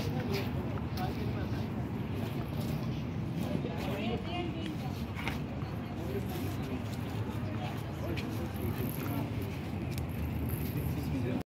か